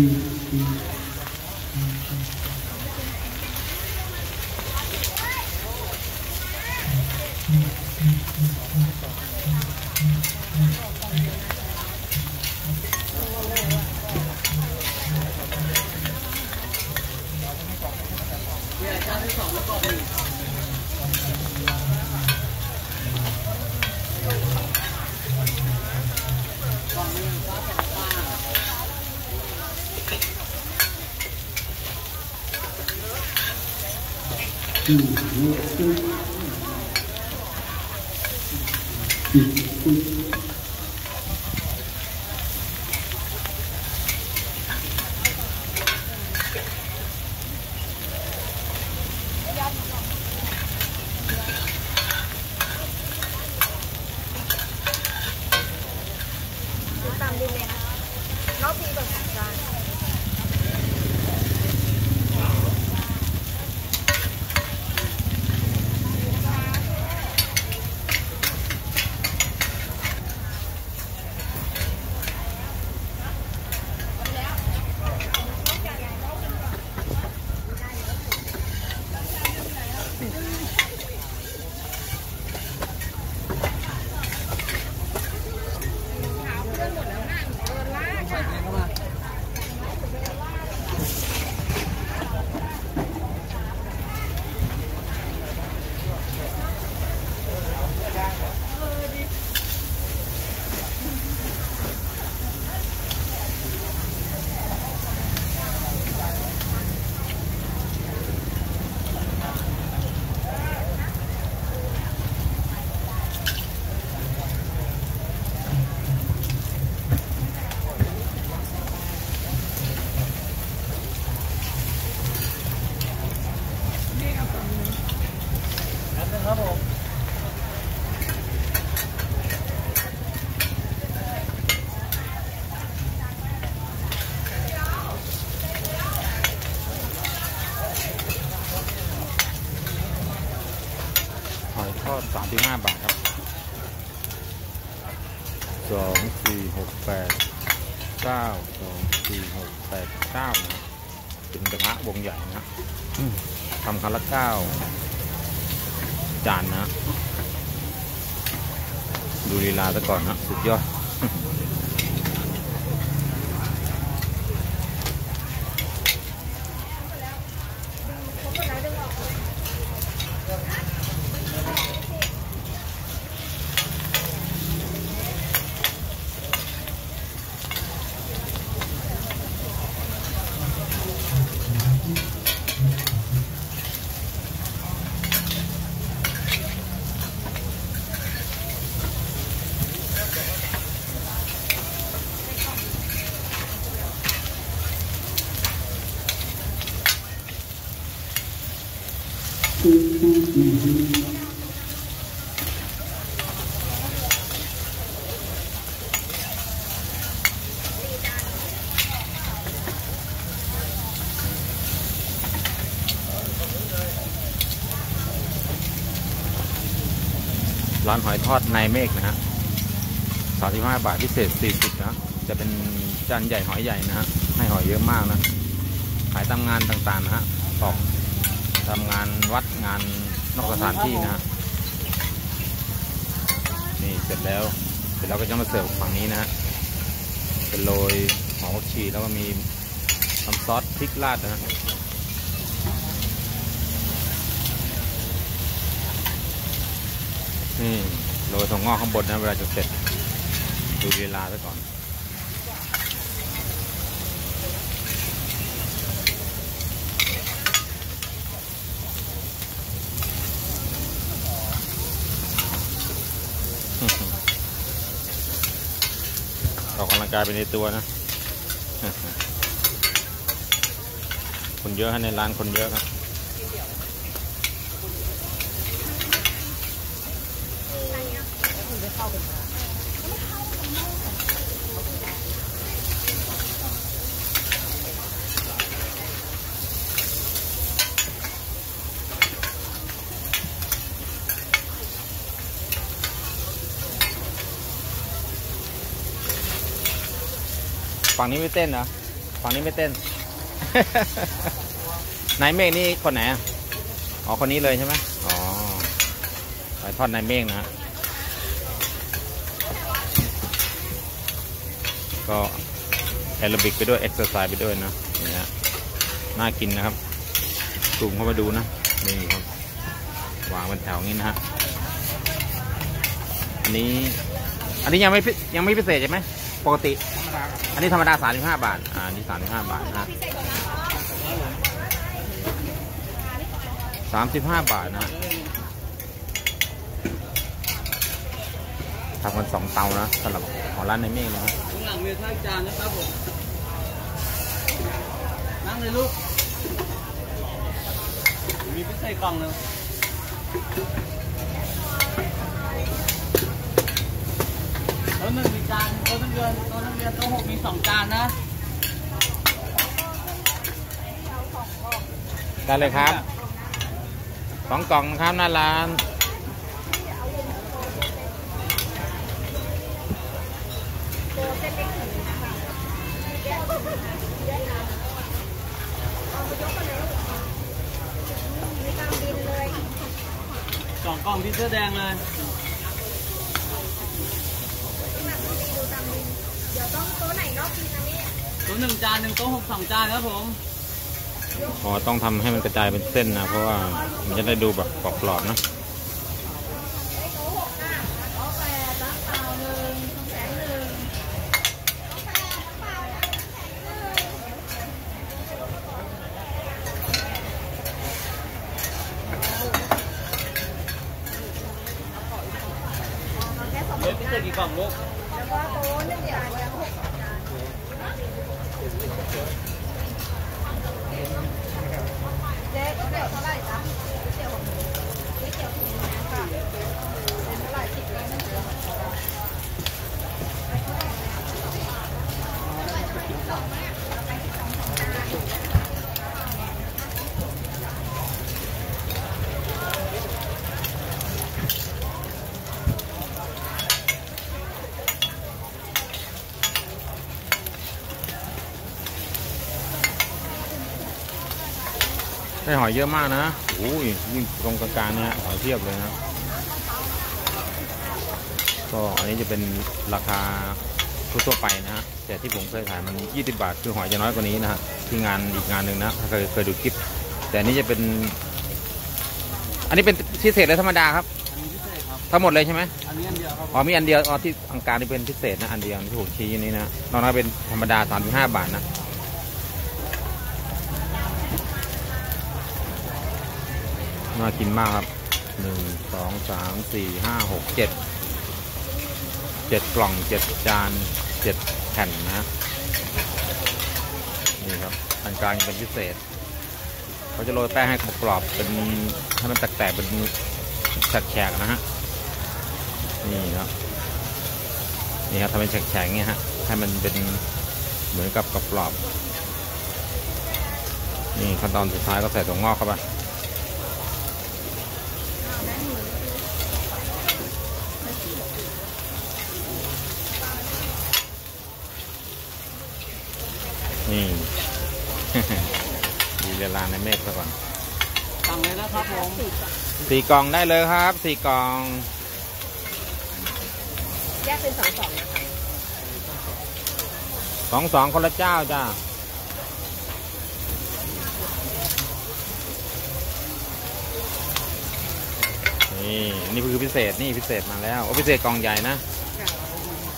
ต สิบห้าบาทครับสองสี่หกแปดเก้าสองสี่หกแปดเก้านะเป็นกระทะวงใหญ่นะทำคันละเก้าจานนะ ดูลีลาซะก่อนนะ สุดยอด ร้านหอยทอดนายเมฆนะฮะสามสิบห้าบาทพิเศษสี่สิบนะ จะเป็นจานใหญ่หอยใหญ่นะฮะ ให้หอยเยอะมากนะ ขายตามงานต่างๆนะฮะออกทำงานวัดงาน นอกสถานที่นะฮะนี่เสร็จแล้วเสร็จแล้วก็จะมาเสิร์ฟฝั่งนี้นะฮะเป็นโรยหอมผักชีแล้วก็มีน้ำซอสพริกราดนะฮะนี่โรยถั่วงอกข้างบนนะเวลาจะเสร็จดูเวลาซะก่อน กลายไปในตัวนะคนเยอะฮะในร้านคนเยอะครับ ฝั่งนี้ไม่เต้นเหรอ ฝั่งนี้ไม่เต้น นายเมฆนี่คนไหนอะอ๋อ คนนี้เลยใช่ไหมอ๋อหอยทอดนายเมฆนะ ก็แอโรบิกไปด้วย เอ็กซ์ไซส์ไปด้วยนะนี่ฮะ น่ากินนะครับซูมเข้ามาดูนะ นี่ครับ วางเป็นแถวงี้นะฮะ อันนี้ อันนี้ยังไม่ยังไม่พิเศษใช่ไหม ปกติ อันนี้ธรรมดา35บาท อ่าอันนี้35บาทนะ35บาทนะทำกันสองเตานะสำหรับของร้านในเมฆนะครับข้างหลังมีข้าจานนะครับผมนั่งเลยลูกมีพิเศษกล่องหนึงโต๊ะ หนึ่งมีจานโต๊ะนักเรียนโต๊ะนักเรียนโต๊ะหกมีสองจานนะได้เลยครับสองกล่องนะครับหน้าร้านโบเส้นเล็กถึงนะคะแยกแยกน้ำเอาไปยกกันเลยไม่ตามบินเลยสองกล่องที่เสื้อแดงเลย ดูตามบิน เดี๋ยวต้องโต๊ะไหนรอบบินนะแม่ โต๊ะหนึ่งจานหนึ่งโต๊ะหกสองจานครับผมอ๋อต้องทำให้มันกระจายเป็นเส้นนะ เพราะว่ามันจะได้ดูแบบกรอบๆนะ โต๊ะหกหน้าโต๊ะแปดรับเปล่าหนึ่งสองแสนหนึ่ง เล็กพิเศษกี่กล่องลูก แล้วก็โต๊ะหนึ่งจานยังหกสองจานเจ๊ก๋วยเตี๋ยวเท่าไหร่จ๊ะก๋วยเตี๋ยวของหนูก๋วยเตี๋ยวถุงนึงค่ะเป็นเท่าไหร่สิบเลยนะ ได้หอยเยอะมากนะโอ้ยนี่ตรงกลางๆเนี่ยหอยเทียบเลยนะ ก็อันนี้จะเป็นราคาทั่วๆไปนะฮะ แต่ที่ผมเคยขายมัน 20 บาท คือหอยจะน้อยกว่านี้นะฮะ ที่งานอีกงานหนึ่งนะถ้าเคยเคยดูคลิป แต่อันนี้จะเป็น อันนี้เป็นพิเศษและธรรมดาครับอันนี้พิเศษครับ ทั้งหมดเลยใช่ไหมอันนี้อันเดียวครับ อ๋อมีอันเดียว อ๋อที่อังการนี่เป็นพิเศษนะ อันเดียวที่ผมชี้นี้นะ นอกนั้นเป็นธรรมดา 35 บาทนะ น่ากินมากครับหนึ่งสองสามสี่ห้าหกเจ็ดเจ็ดกล่องเจ็ดจานเจ็ดแผ่นนะนี่ครับอันกลางเป็นพิเศษ เขาจะโรยแป้งให้กรอบๆเป็นให้มันแตกๆเป็นแฉกๆนะฮะนี่ครับนี่ครับทำเป็นแฉกๆอย่างเงี้ยฮะให้มันเป็นเหมือนกับกรอบๆนี่ขั้นตอนสุดท้ายก็ใส่ถั่วงอกเข้าไป นี่ดีเวลาในเมฆซะก่อนสั่งเลยนะครับผมสี่กล่องได้เลยครับสี่กล่อง แยกเป็นสองสองนะคะสองสองคนละเจ้าจ้านี่นี่คือพิเศษนี่พิเศษมาแล้วโอ้พิเศษกล่องใหญ่นะ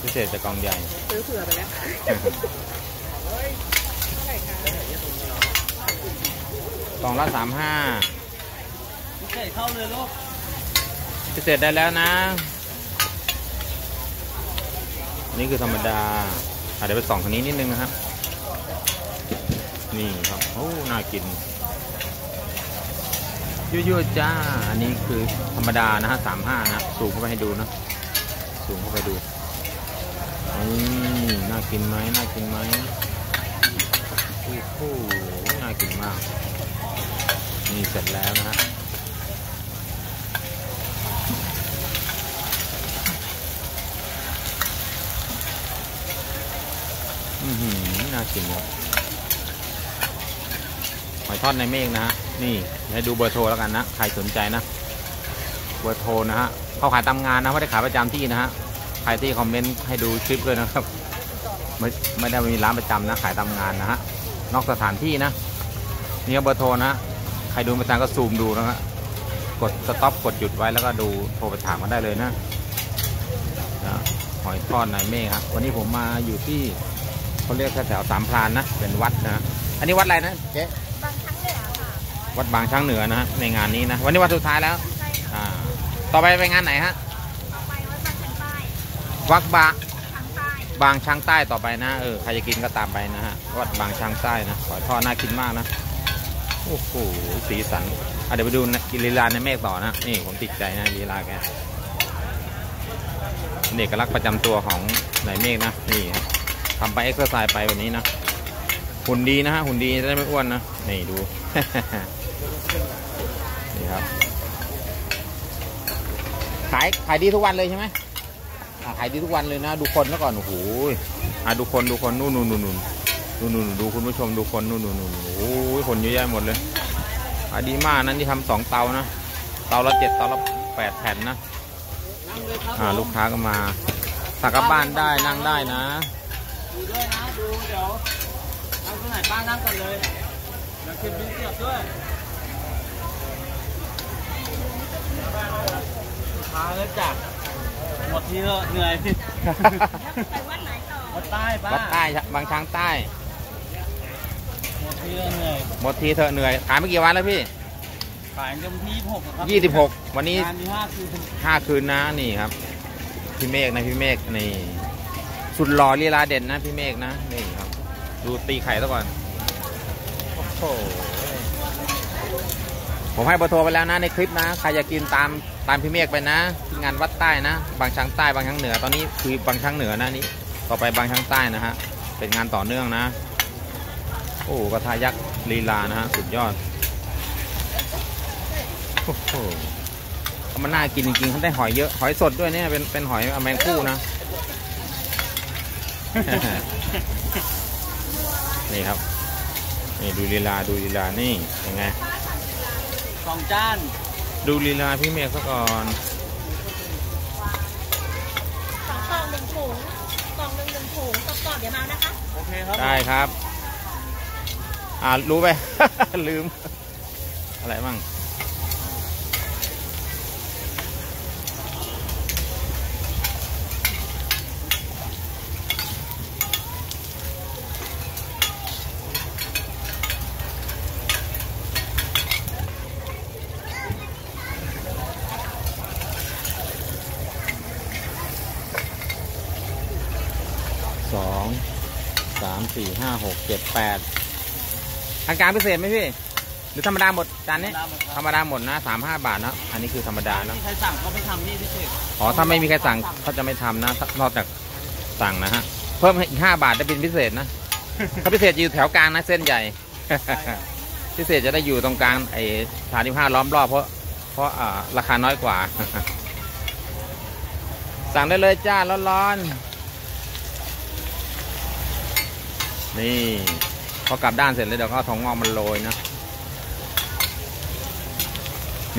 พิเศษจะกล่องใหญ่ ซื้อเผื่อไปแล้วเท่าไหร่คะ กล่องละสามห้าพิเศษเข้าเลยลูกพิเศษได้แล้วนะนนี้คือธรรมดาอาจจะเดี๋ยวไปส่องทางนี้นิดนึงนะครับนี่ครับโอ้น่ากินยั่วๆจ้า อันนี้คือธรรมดานะฮะสามห้านะสูงเข้าไปให้ดูนะสูงเข้าไปดูนี่น่ากินไหมน่ากินไหมโอ้โหน่ากินมาก นี่เสร็จแล้วนะฮะอือหือน่ากินเลยอยทอดในเมฆนะฮะ นี่ให้ดูเบอร์โทรแล้วกันนะ ใครสนใจนะ เบอร์โทรนะฮะเขาขายตามงานนะไม่ได้ขายประจำที่นะฮะ ใครที่คอมเมนต์ให้ดูคลิปด้วยนะครับ ไม่ไม่ได้มีร้านประจำนะ ขายตามงานนะฮะ นอกสถานที่นะ นี่ก็เบอร์โทรนะ ใครดูประจำก็ซูมดูนะฮะกดสต็อปกดหยุดไว้แล้วก็ดูโทรไปถามกันได้เลยนะนะหอยทอดในเมฆครับวันนี้ผมมาอยู่ที่เขาเรียกแถวๆสามพรานนะเป็นวัดนะอันนี้วัดอะไรนะเจ๊บางครั้งเหนือค่ะวัดบางช้างเหนือนะฮะในงานนี้นะวันนี้วันสุดท้ายแล้วใช่ค่ะอ่าต่อไปไปงานไหนฮะต่อไปวัดบางช้างใต้วัดบาช้างใต้บางช้างใต้ต่อไปนะเออใครจะกินก็ตามไปนะฮะวัดบางช้างใต้นะขอยทอดน่ากินมากนะ โอ้โหสีสันเดี๋ยวไปดูกินลีลาในเมฆต่อนะ นี่ผมติดใจนะลีลาแกเป็นเอกลักษณ์ประจำตัวของในเมฆนะ นี่ครับทำไปเอ็กซ์ไซส์ไปวันนี้นะ หุ่นดีนะฮะหุ่นดีจะได้ไม่อ้วนนะ นี่ดู นี่ครับ ขายขายดีทุกวันเลยใช่ไหมขายดีทุกวันเลยนะ ดูคนแล้วก่อน โอ้โหอ่าดูคนดูคนนู่นนู่นนู่น นู่นนู่นนู่นดูคุณผู้ชมดูคนนู่นนู่นนู่นโอ้โหคนเยอะแยะหมดเลยขายดีมากนะที่ทำสองเตานะ เตาละเจ็ดเตาละแปดแผ่นนะนั่งเลยครับอ่าลูกค้าก็มาสั่งกลับบ้านได้นั่งได้นะดูด้วยนะดูเดี๋ยวนั่งตรงไหนบ้างนั่งก่อนเลยเดี๋ยวคิดบินเสียบด้วยพาเลยจักหมดทีเถอะเหนื่อย ไปวัดไหนต่อวัดใต้ป้าวัดใต้บางช้างใต้ หมดทีเถอะเหนื่อยหมดทีเธอะเหนื่อยขายไม่กี่วันแล้วพี่ขายจนที่หกครับยี่สิบหกวันนี้งานที่ห้าคือห้าคืนนะนี่ครับ พี่เมฆนะพี่เมฆนี่สุดหล่อลีลาเด่นนะพี่เมฆนะนี่ครับ ดูตีไข่ซะก่อนโอ้โหผมให้เบอร์โทรไปแล้วนะในคลิปนะใครอยากกินตามตามพี่เมฆไปนะที่งานวัดใต้นะ บางช้างใต้บางช้างเหนือตอนนี้คือบางช้างเหนือนะนี่ต่อไปบางช้างใต้นะฮะเป็นงานต่อเนื่องนะ โอ้กระทายักษ์ลีลานะฮะสุดยอดโอ้โหมันน่ากินจริงๆเขาได้หอยเยอะหอยสดด้วยเนี่ยเป็นเป็นหอยแมงคู่นะ นี่ครับนี่ดูลีลาดูลีลานี่ยังไงสองจานดูลีลาพี่เมฆซะก่อนสองกล่องหนึ่งถุงกล่องหนึ่งหนึ่งถุงกล่องเดี๋ยวมานะคะโอเคครับได้ครับ อ่ารู้ไป ลืม อะไรมั่งสองสามสี่ห้าหกเจ็ดแปด อาการพิเศษไหมพี่ หรือธรรมดาหมดจานนี้ ธรรมดาหมดนะสามห้าบาทนะ อันนี้คือธรรมดานะใครสั่งเขาไปทำนี่พิเศษ อ๋อ ถ้าไม่มีใครสั่งเขาจะไม่ทำนะ นอกจากสั่งนะฮะ เพิ่มให้อีกห้าบาทจะเป็นพิเศษนะถ้าพิเศษจะอยู่แถวกลางนะเส้นใหญ่ พิเศษจะได้อยู่ตรงกลางไอ้สามสิบห้าล้อมรอบเพราะ เพราะอ่าราคาน้อยกว่า สั่งได้เลยจ้าร้อนๆนี่ พอกลับด้านเสร็จแล้วเดี๋ยวก็เอาทองงอกมันโรยนะ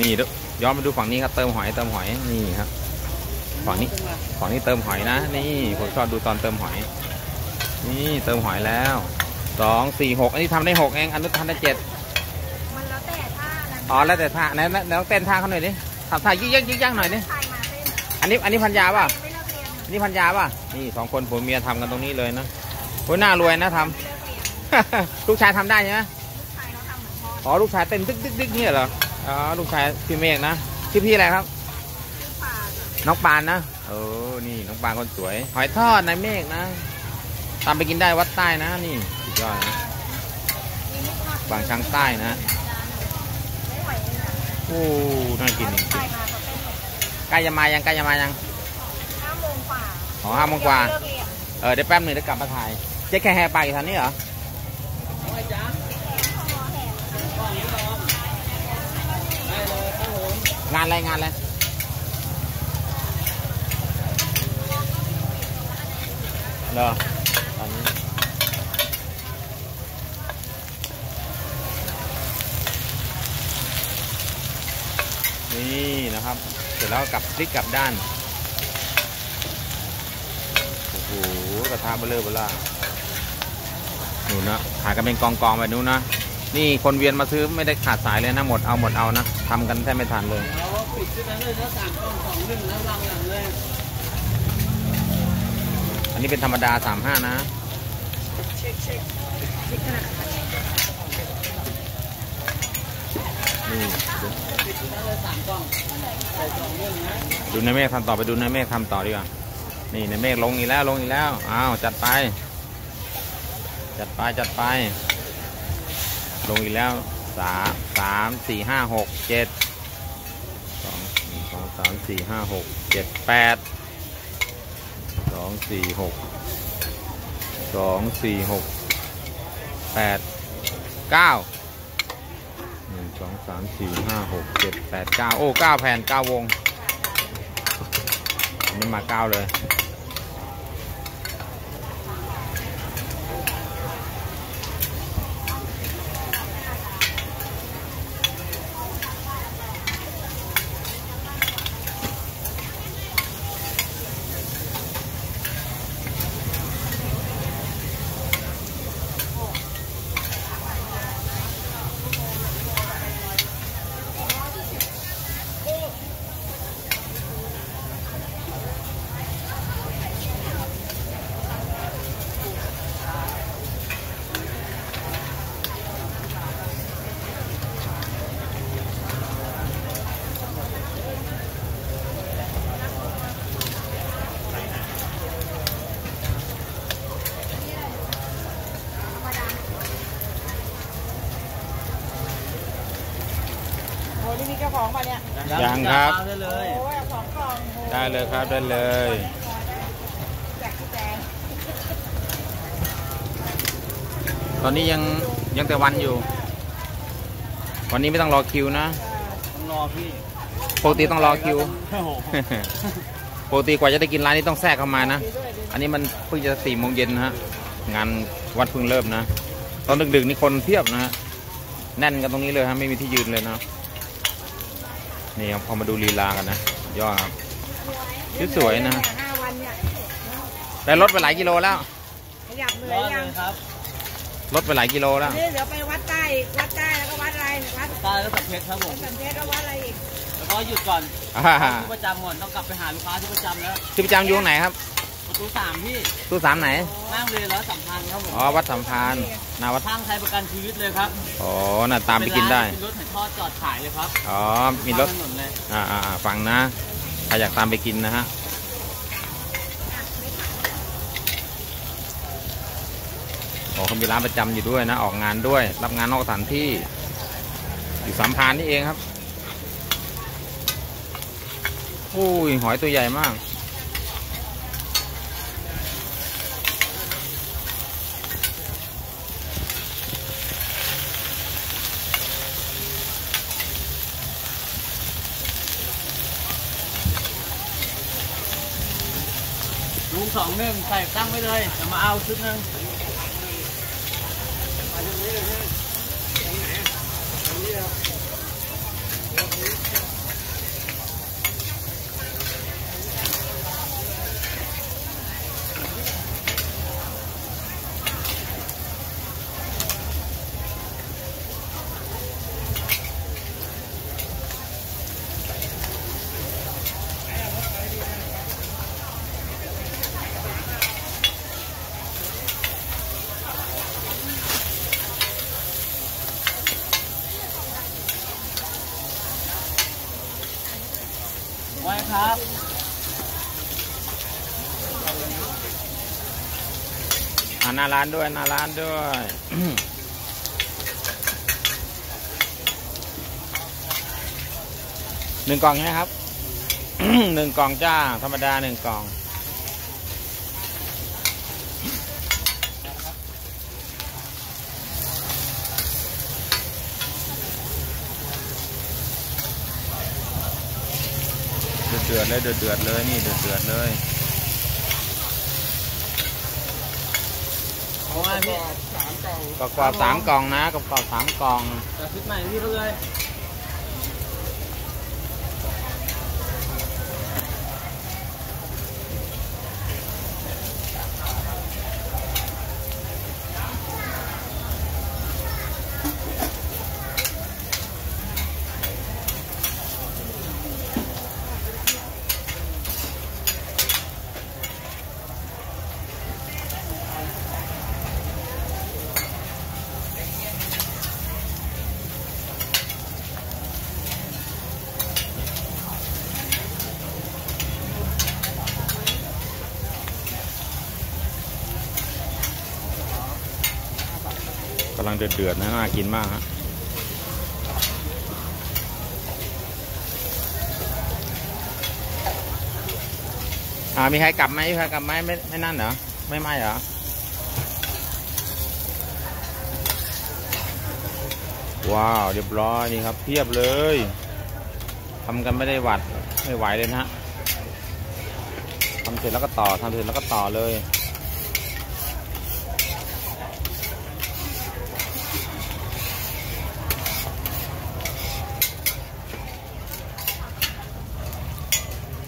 นี่เดี๋ยวย้อนมาดูฝั่งนี้ครับเติมหอยเติมหอยนี่ครับฝั่งนี้ฝั่งนี้เติมหอยนะ นี่ผมชอบดูตอนเติมหอย นี่เติมหอยแล้วสองสี่หกอันนี้ทำได้หกเองอันนู้นทำได้เจ็ดมันแล้วแต่ท่านั้นอ๋อแล้วแต่ท่าไหนไหนไหนลองเต้นท่าเขาหน่อยดิทำท่ายิ่งยักยิ่งยักหน่อยดิชายมาเต้นอันนี้อันนี้พันยาป่ะไม่เลิกเรียนอันนี้พันยาป่ะนี่สองคนผัวเมียทำกันตรงนี้เลยนะโอ้ยน่ารวยนะทำไม่เลิกเรียนลูกชายทำได้ใช่ไหมลูกชายเขาทำเหมือนพ่ออ๋อลูกชายเต้นดึกดึกดึกเนี่ยเหรออ๋อลูกชายพี่เมฆนะชื่อพี่อะไรครับลูกปลาน่ะน้องปานนะโอ้นี่น้องปานคนสวย หอยทอดนายเมฆนะ ตามไปกินได้วัดใต้นะนี่สุดยอดนะมีนิดหน่อยบางช้างใต้นะไม่ไหวเลยนะโอ้น่ากินจลูกริชายงมาเขาเต้นเหมือนกันๆใกล้จะมายังใกล้จะมายังห้าโมงกว่าอ๋อห้าโมงกว่าเลิกเรียนเออเดี๋ยวแป๊บหนึ่งเดี๋ยวกลับมาถ่ายเจ๊แค่แห่ไปทันนี่เหรอ งานอะไรงานอะไรเนาะตอนนี้นี่นะครับ เสร็จแล้วกลับพลิกกลับด้าน โอ้โหกระทะเบ้อเร่อเบ้อร่าหนูนะถ่ายกันเป็นกองกองแบนู้นนะ นี่คนเวียนมาซื้อไม่ได้ขาดสายเลยนะหมดเอาหมดเอานะทำกันแทบไม่ทันเลยแล้วปิดชุดนั้นเลยแล้วสามกล่องสองหนึ่งแล้ววางหลังเลย อันนี้เป็นธรรมดาสามห้านะเช็คเช็คเช็คขนาดไหนนี่ดูปิดชุดนั้นเลยสามกล่องใส่สองหนึ่งนะดูในเมฆทำต่อไปดูในเมฆทำต่อดีกว่านี่ในเมฆลงอีกแล้วลงอีกแล้วอ้าวจัดไป จัดไปจัดไป ลงอีกแล้วสามสามสี่ห้าหกเจ็ดสองหนึ่งสองสามสี่ห้าหกเจ็ดแปดสองสี่หกสองสี่หกแปดเก้าหนึ่งสองสามสี่ห้าหกเจ็ดแปดเก้าโอ้เก้าแผ่นเก้าวงอันนี้มาเก้าเลย ยยังครับเอาได้เลยโอ้ยเอาสองกล่องโอ้ได้เลยครับได้เลยแจกพี่แจงตอนนี้ยังยังแต่วันอยู่ วันนี้ไม่ต้องรอคิวนะต้องรอพี่ปกติต้องรอคิวโอ้โหปกติกว่าจะได้กินร้านนี้ต้องแทรกเข้ามานะ อันนี้มันเพิ่งจะสี่โมงเย็นนะฮะ งานวัดเพิ่งเริ่มนะ ตอนดึกๆนี่คนเพียบนะฮะ แน่นกันตรงนี้เลยฮะ ไม่มีที่ยืนเลยนะ นี่ครับพอมาดูลีลากันนะยอดครับชุดสวยนะ ห้าวันเนี่ยได้ลดไปหลายกิโลแล้วขยับเหนื่รออยเลยังยครับลดไปหลายกิโลแล้วนี่เดี๋ยวไปวัดใต้วัดใต้แล้วก็วัดอะไรวัดใต้แล้วสับเพชรครับผมสันเพชรแล้ววัดอะไรอีกแล้วก็หยุดก่อนอ่าที่ประจำก่อนต้องกลับไปหาลูกค้าที่ประจำแล้วที่ประจำอยู่ตรงไหนครับประ ตูสามพี่ตู้สามไหนนั่งเรือร้อยสามพันครับผมอ๋อวัดสัมพันธ์หนาวัดทางไทยประกันชีวิตเลยครับอ๋อน่ะตามไปกินได้เป็นรถไถทอดจอดขายเลยครับอ๋อมีรถข้างถนนเลยอ่าอ่าอ่าฟังนะใครอยากตามไปกินนะฮะโอ้เขามีร้านประจำอยู่ด้วยนะ ออกงานด้วย รับงานนอกสถานที่ อยู่สามพรานนี่เองครับอุ้ย หอยตัวใหญ่มาก ลุงสองหนึ่งใส่ตั้งไว้เลยจะมาเอาชุดหนึ่งมาชุดนี้เลย ไว้ครับอ่าหน้าร้านด้วยหน้าร้านด้วยหนึ่งกล่องใช่ไหมครับหนึ่งกล่องจ้า ธรรมดาหนึ่งกล่อง ดือดๆเลยเดือดๆเลยนี่เดือดๆเลยเอาไว้พี่กรอบๆสามกล่องนะกรอบๆสามกล่องจัดชุดใหม่พี่เขาเลย เดือดๆนะน่ากินมากฮะอ่ามีใครกลับไหมมีใครกลับไหมไม่ไม่นั่นเหรอ ไม่ไหมเหรอว้าวเรียบร้อยนี่ครับเพียบเลยทำกันไม่ได้หวัดไม่ไหวเลยนะฮะทำเสร็จแล้วก็ต่อทำเสร็จแล้วก็ต่อเลย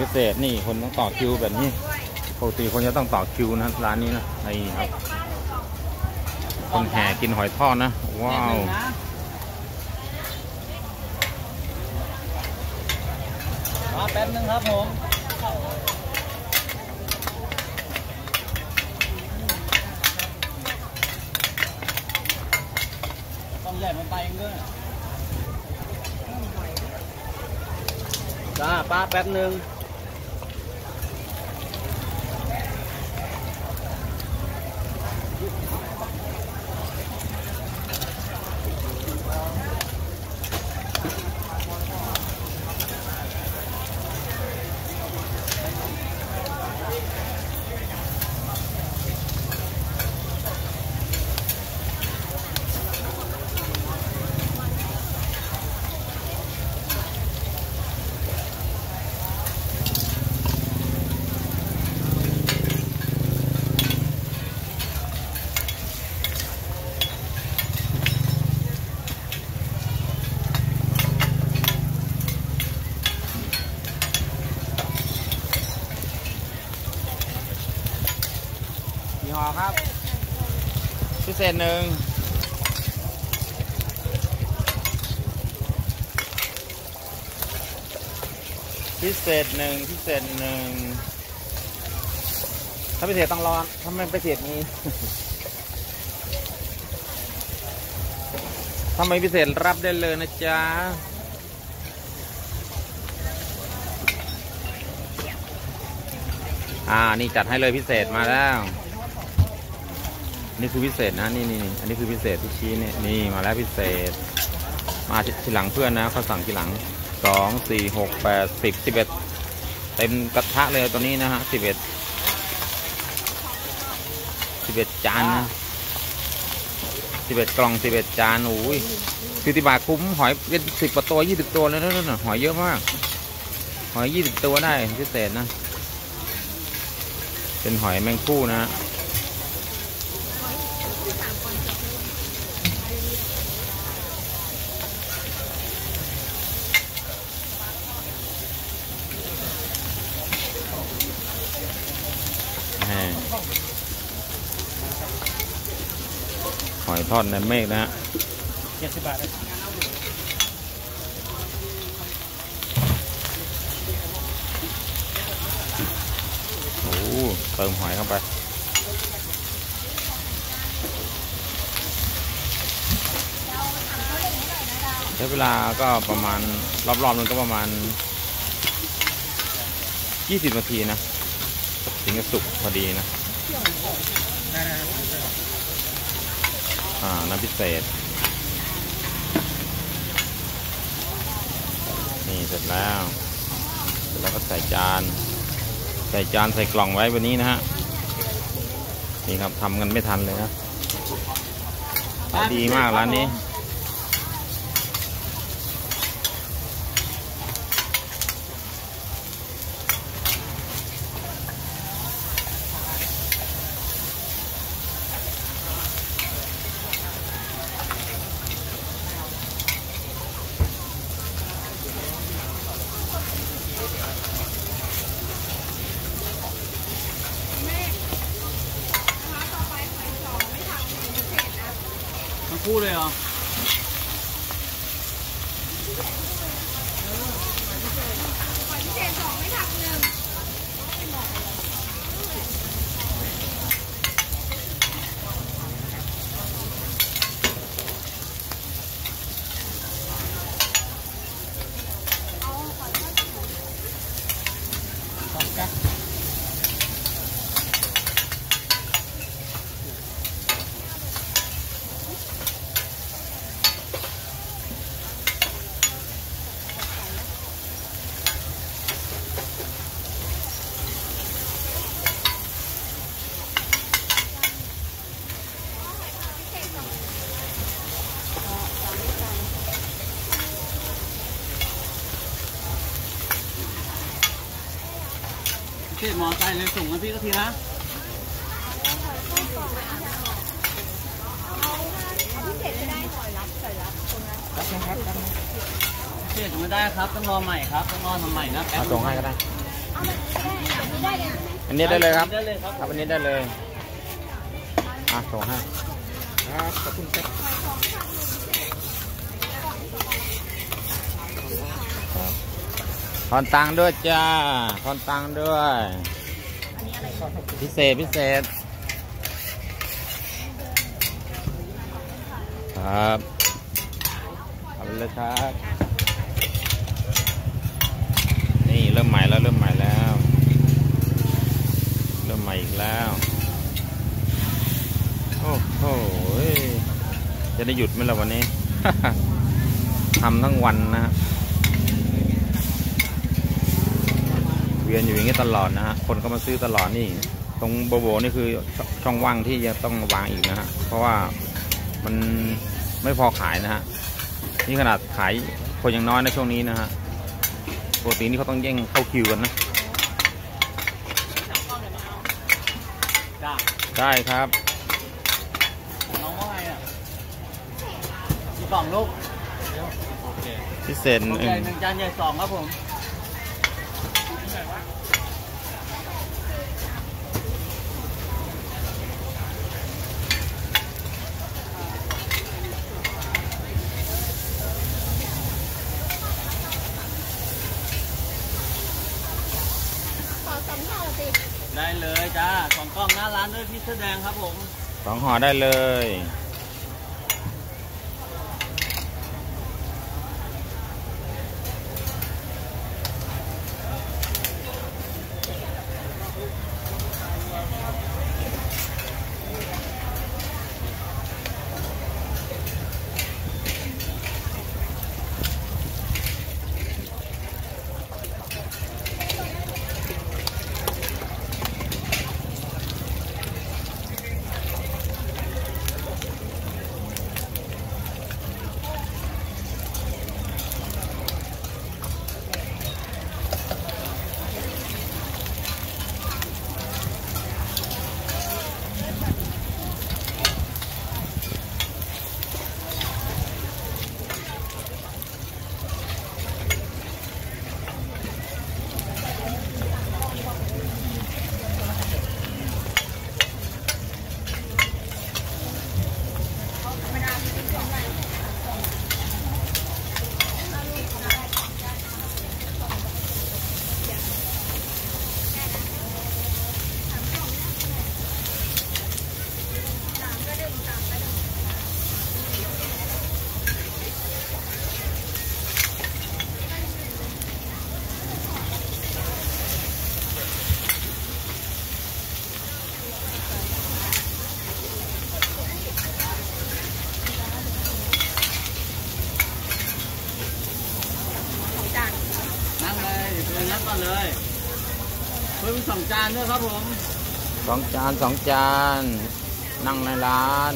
พิเศษนี่คนต้องต่อคิวแบบนี้ปกติคนจะต้องต่อคิวนะร้านนี้นะนี่ครับ คนแห่กินหอยทอดนะ ว้าวรอแป๊บนึงครับผมต้องใหญ่มันไปเองด้วยจ้าป้าแป๊บนึง ห่อครับ พิเศษหนึ่งพิเศษหนึ่งพิเศษหนึ่งถ้าพิเศษต้องรอถ้าไม่พิเศษนี้ถ้าไมพิเศษรับได้เลยนะจ๊ะอ่า นี่จัดให้เลยพิเศษมาแล้ว นี่คือพิเศษนะนี่นี่นี่อันนี้คือพิเศษที่ชี้เนี่ยนี่มาแล้วพิเศษ มาทีทีหลังเพื่อนนะเขาสั่งทีหลังสองสี่หกแปดสิบสิบเอ็ดเต็มกระทะเลยตัวนี้นะฮะสิบเอ็ดสิบเอ็ดจานนะสิบเอ็ดกล่องสิบเอ็ดจานโอ้ยสิบบาทคุ้มหอยเป็นสิบกว่าตัวยี่สิบตัวเลยนะนั่นน่ะหอยเยอะมาก หอยยี่สิบตัวได้พิเศษนะ เป็นหอยแมงคู่นะฮะ แหม่หอย ทอดในเมฆนะฮะเจ็ดสิบบาทโอ้โหเติมหอยเข้าไปใช้เวลาก็ประมาณรอบๆนึงก็ประมาณ 20 นาทีนะถึงจะสุกพอดีนะ อ่า น้ำพิเศษ นี่เสร็จแล้ว เสร็จแล้วก็ใส่จาน ใส่จานใส่กล่องไว้วันนี้นะฮะ นี่ครับทำกันไม่ทันเลยนะขายดีมากร้านนี้ คู่เลยเหรอ หอยพิเศษสองไม่ผักหนึ่ง พี่ม อไซค์เลยส่งกันพี่ก็ทีนะพิเศษจะได้หอยรับใส่รับตรงนั้นพี่จะไม่ได้ครับต้องรอใหม่ครับต้องรอทำใหม่นะแป๊บเอาส่งให้ก็ได้เอามันได้ได้เลยอันนี้ได้เลยครับ ได้เลยครับครับอันนี้ได้เลยอะส่งให้ครับขอบคุณครับทอนตังค์ด้วยจ้าทอนตังค์ด้วย พิเศษพิเศษ ครับเอาไปเลยครับ นี่เริ่มใหม่แล้วเริ่มใหม่แล้ว เริ่มใหม่อีกแล้ว โอ้โหจะได้หยุดไหมล่ะวันนี้ ทำทั้งวันนะฮะ เวียนอยู่อย่างนี้ตลอดนะฮะ คนก็มาซื้อตลอดนี่ ตรงโบโบนี่คือชช่องว่างที่ยังต้องวางอีกนะฮะ เพราะว่ามันไม่พอขายนะฮะ นี่ขนาดขายคนยังน้อยในะช่วงนี้นะฮะปกตินี่เขาต้องแย่งเข้าคิวกันนะจ้าได้ครับน้องว่าไงอะมีกล่องลูกพิเศษลูกหนึ่ใหญ่งหนึ่งจานใหญ่สองครับผม ขอสองห่อสิ ได้เลยจ้าสอง กล่องหน้าร้านด้วยพี่เสื้อแดงครับผมสองห่อได้เลย ของจาน นั่งเลยเดี๋ยวนั่งก่อนเลยเพิ่มสองจานด้วยครับผมสองจานสองจาน นั่งในร้าน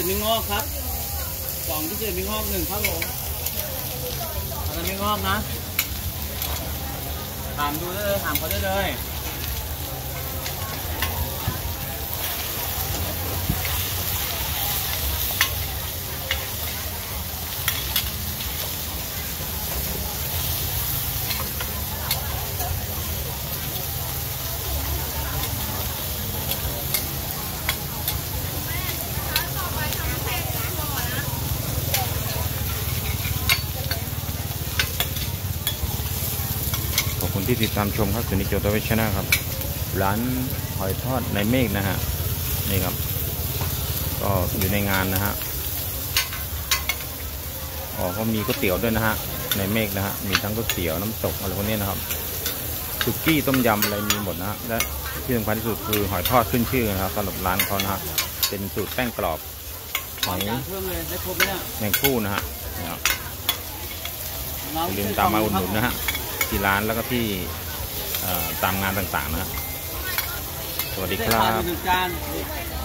ษมีงอกครับกล่องพิเศษมีงอกหนึ่งครับผมอะไรมีงอกนะถามดูได้เลยถามเขาได้เลย ตามชมครับสุนิจโจทวิชนะครับ ร้านหอยทอดในเมฆนะฮะนี่ครับ ก็อยู่ในงานนะฮะอ๋อก็มีก๋วยเตี๋ยวด้วยนะฮะในเมฆนะฮะมีทั้งก๋วยเตี๋ยวน้ำตกอะไรพวกนี้นะครับสุกี้ต้มยำอะไรมีหมดนะฮะและที่สำคัญที่สุดคือหอยทอดขึ้นชื่อนะครับสำหรับร้านเขานะฮะเป็นสูตรแป้งกรอบหอยแมงคู่นะฮะอย่าลืมตามมาอุดหนุนนะฮะที่ร้านแล้วก็ที่ ตามงานต่างๆนะฮะสวัสดีครับ